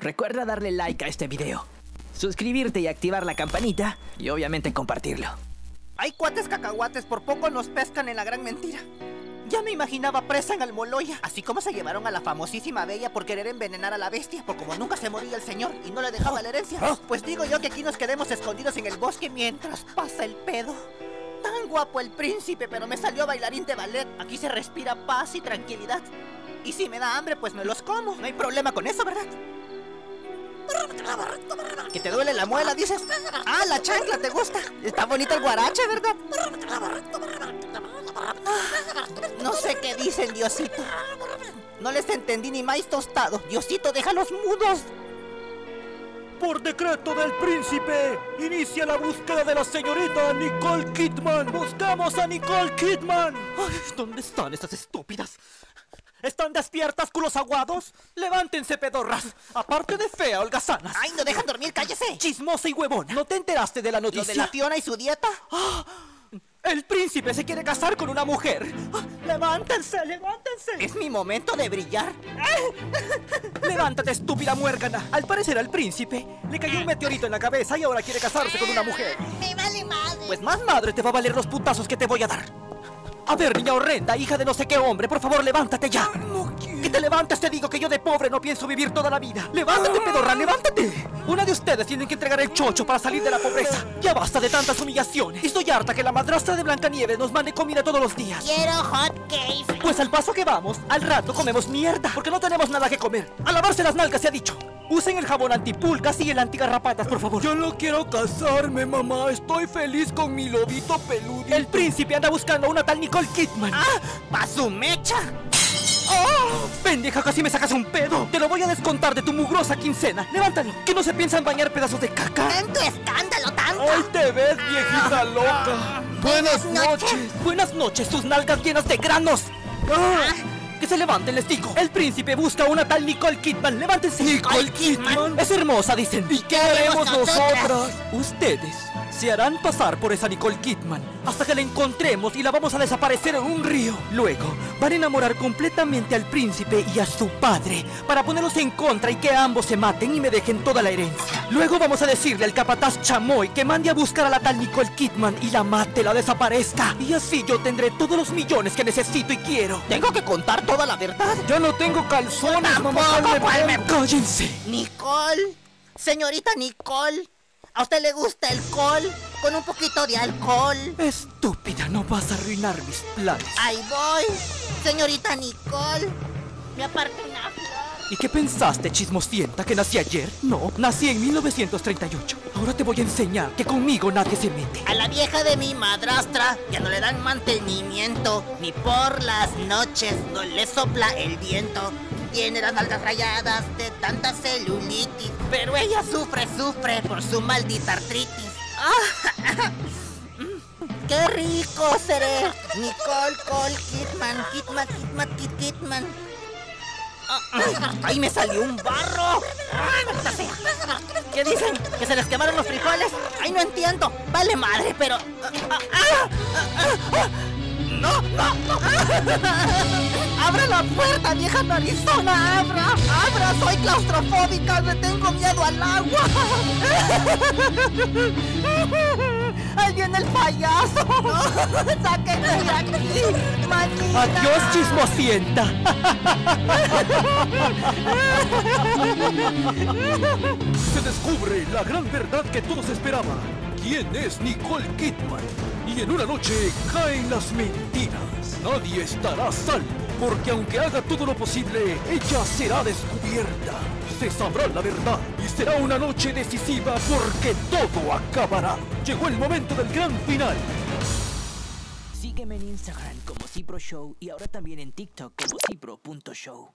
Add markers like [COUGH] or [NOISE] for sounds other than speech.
Recuerda darle like a este video, suscribirte y activar la campanita y obviamente compartirlo. Hay cuates cacahuates, por poco nos pescan en la gran mentira. Ya me imaginaba presa en Almoloya, así como se llevaron a la famosísima Bella por querer envenenar a la bestia, por como nunca se moría el señor y no le dejaba la herencia. Pues digo yo que aquí nos quedemos escondidos en el bosque mientras pasa el pedo. Tan guapo el príncipe, pero me salió bailarín de ballet. Aquí se respira paz y tranquilidad. Y si me da hambre, pues me los como. No hay problema con eso, ¿verdad? ¿Que te duele la muela, dices? Ah, la chancla, ¿te gusta? Está bonito el guarache, ¿verdad? No sé qué dicen, Diosito. No les entendí ni más tostado. Diosito, déjalos mudos. Por decreto del príncipe, inicia la búsqueda de la señorita Nicole Kidman. Buscamos a Nicole Kidman. Ay, ¿Dónde están esas estúpidas? ¿Están despiertas, culos aguados? Levántense, pedorras. Aparte de fea, holgazanas. ¡Ay, no dejan dormir, cállese! Chismosa y huevona. ¿No te enteraste de la ¿Lo noticia? de la Fiona y su dieta? El príncipe se quiere casar con una mujer. Ah, Levántense, levántense. Es mi momento de brillar. [LAUGHS] Levántate, estúpida muérgana. Al parecer al príncipe le cayó un meteorito en la cabeza y ahora quiere casarse con una mujer. Me vale madre. Pues más madre te va a valer los putazos que te voy a dar. A ver, niña horrenda, hija de no sé qué hombre, por favor, levántate ya. Que te levantes, te digo que yo de pobre no pienso vivir toda la vida. Levántate, pedorra, levántate. Una de ustedes tiene que entregar el chocho para salir de la pobreza. Ya basta de tantas humillaciones. Y estoy harta que la madrastra de Blancanieves nos mande comida todos los días. Quiero hot cake. Pues al paso que vamos, al rato comemos mierda, porque no tenemos nada que comer. A lavarse las nalgas se ha dicho. Usen el jabón antipulgas y el antigarrapatas, por favor. Yo no quiero casarme, mamá. Estoy feliz con mi lobito peludito. El príncipe anda buscando a una tal Nicole Kidman. ¡Ah! ¡Pa' su mecha! ¡Oh! Pendeja, casi me sacas un pedo. Te lo voy a descontar de tu mugrosa quincena. Levántalo, que no se piensan bañar pedazos de caca. ¡Tanto escándalo, tanto! ¡Ay, te ves, viejita loca! Buenas noches. Buenas noches, sus nalgas llenas de granos. Ah, se levanten, les digo. El príncipe busca una tal Nicole Kidman. Levántense. ¿Nicole Kidman? Es hermosa, dicen. ¿Y qué haremos nosotras? Ustedes se harán pasar por esa Nicole Kidman hasta que la encontremos y la vamos a desaparecer en un río. Luego van a enamorar completamente al príncipe y a su padre para ponerlos en contra y que ambos se maten y me dejen toda la herencia. Luego vamos a decirle al capataz Chamoy que mande a buscar a la tal Nicole Kidman y la mate, la desaparezca. Y así yo tendré todos los millones que necesito y quiero. ¿Tengo que contar toda la verdad? Yo no tengo calzones, mamá. ¡Cállense! Nicole, señorita Nicole, ¿a usted le gusta el col? Con un poquito de alcohol. Estúpida, no vas a arruinar mis planes. Ahí voy, señorita Nicole. Me aparte una flor. ¿Y qué pensaste, chismosienta, que nací ayer? No, nací en 1938. Ahora te voy a enseñar que conmigo nadie se mete. A la vieja de mi madrastra ya no le dan mantenimiento, ni por las noches no le sopla el viento. Tiene las nalgas rayadas de tanta celulitis, pero ella sufre, sufre por su maldita artritis. ¡Ah! [LAUGHS] ¡Qué rico seré! Nicole Cole Kidman, Kidman, Kidman, Kid Kidman. Ah, ah, ¡Ahí me salió un barro! ¿Qué dicen? ¿Que se les quemaron los frijoles? ¡Ay, no entiendo! Vale madre, pero... ah. ¡No, no, no! [LAUGHS] ¡Abra la puerta, vieja narizona! ¡Abra! ¡Abra! ¡Soy claustrofóbica! ¡Le tengo miedo al agua! [LAUGHS] ¡Ahí viene el payaso! [LAUGHS] ¡Sáquenme de aquí! ¡Maldita! ¡Adiós, chismosienta! [LAUGHS] Se descubre la gran verdad que todos esperaban. ¿Quién es Nicole Kidman? Y en una noche caen las mentiras. Nadie estará salvo, porque aunque haga todo lo posible, ella será descubierta. Se sabrá la verdad y será una noche decisiva porque todo acabará. Llegó el momento del gran final. Sígueme en Instagram como Cipro Show y ahora también en TikTok como Cipro.show.